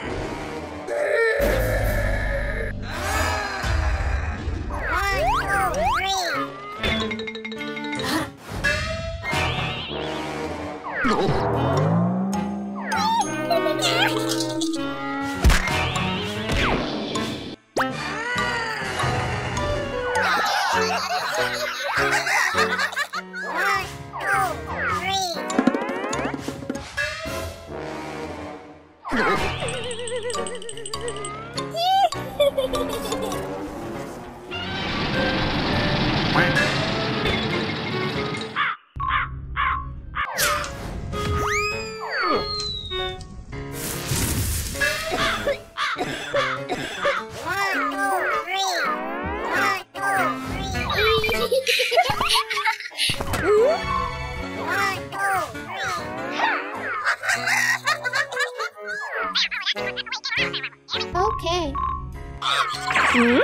Yeah! okay. Hmm?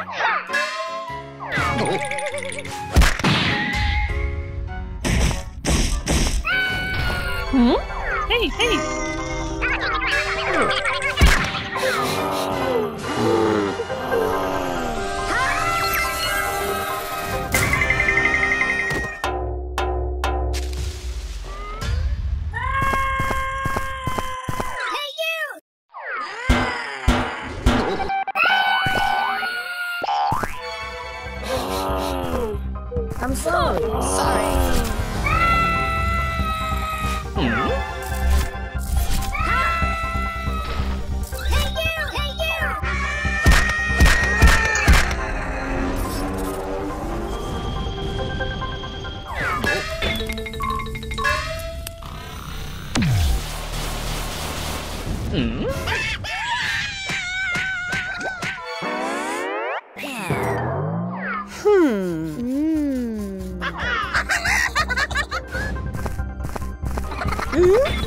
Hmm? Hey, hey! Mm-hmm.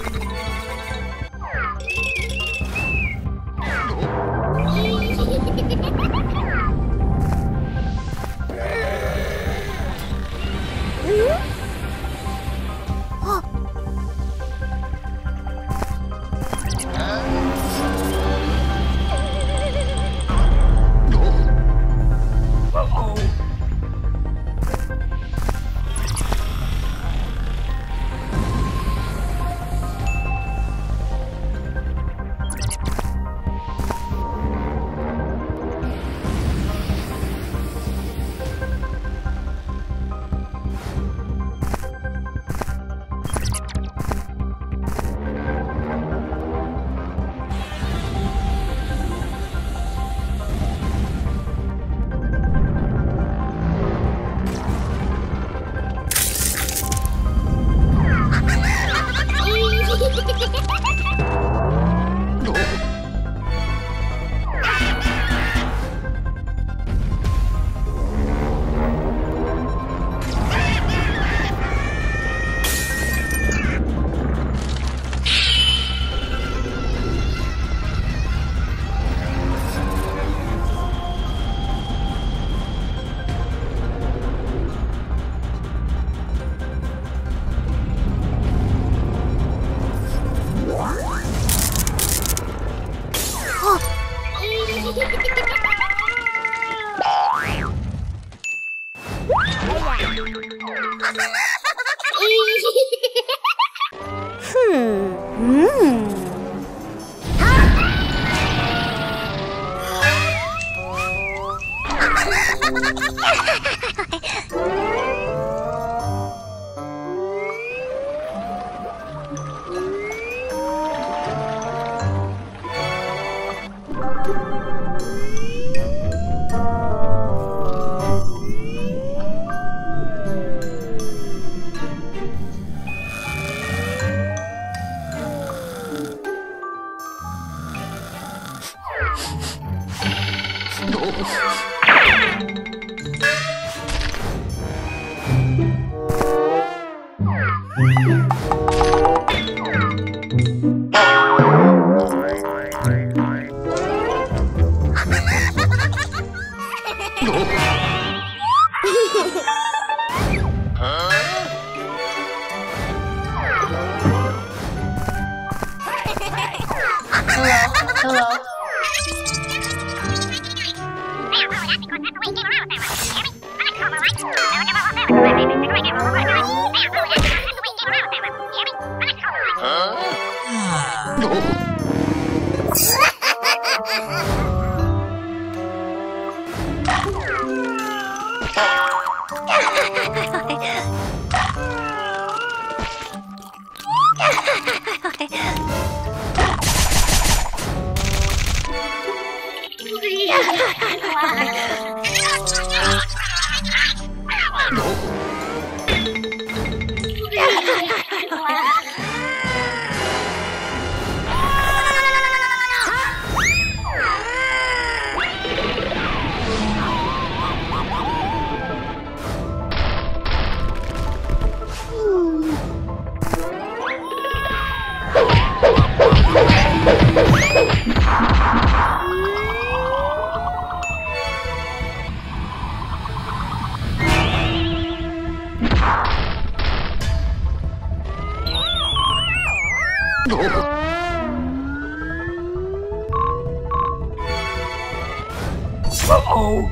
Yeah. Uh oh